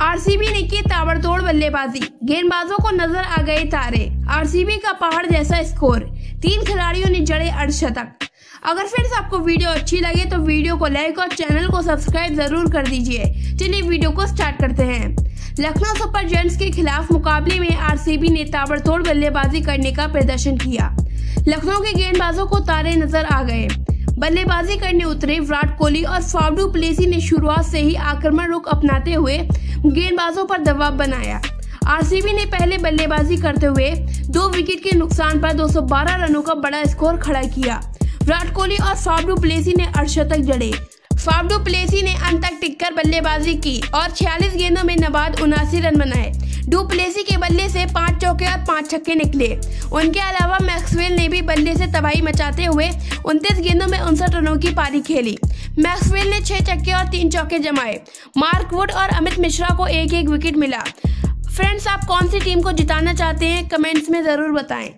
RCB ने की ताबड़तोड़ बल्लेबाजी। गेंदबाजों को नज़र आ गए तारे। आरसीबी का पहाड़ जैसा स्कोर। तीन खिलाड़ियों ने जड़े अर्धशतक। अगर फिर से आपको वीडियो अच्छी लगे तो वीडियो को लाइक और चैनल को सब्सक्राइब ज़रूर कर दीजिए। चलिए वीडियो को स्टार्ट करते हैं। लखनऊ सुपर जेंट्स के खिलाफ मुकाबले में आरसीबी ने ताबड़तोड़ बल्लेबाजी करने का प्रदर्शन किया। लखनऊ के गेंदबाजों को तारे नज़र आ गए। बल्लेबाजी करने उतरे विराट कोहली और फावडू प्लेसी ने शुरुआत से ही आक्रमण रुख अपनाते हुए गेंदबाजों पर दबाव बनाया। आरसीबी ने पहले बल्लेबाजी करते हुए दो विकेट के नुकसान पर 212 रनों का बड़ा स्कोर खड़ा किया। विराट कोहली और फावडू प्लेसी ने अर्धशतक जड़े। फावडू प्लेसी ने अंत तक टिककर बल्लेबाजी की और 46 गेंदों में नबाद उनासी रन बनाए। डू प्लेसी के बल्ले से पाँच चौके और पाँच छक्के निकले। उनके अलावा मैक्सवेल ने भी बल्ले से तबाही मचाते हुए उनतीस गेंदों में उनसठ रनों की पारी खेली। मैक्सवेल ने छह चक्के और तीन चौके जमाए। मार्क वुड और अमित मिश्रा को एक एक विकेट मिला। फ्रेंड्स, आप कौन सी टीम को जिताना चाहते हैं, कमेंट्स में ज़रूर बताएँ।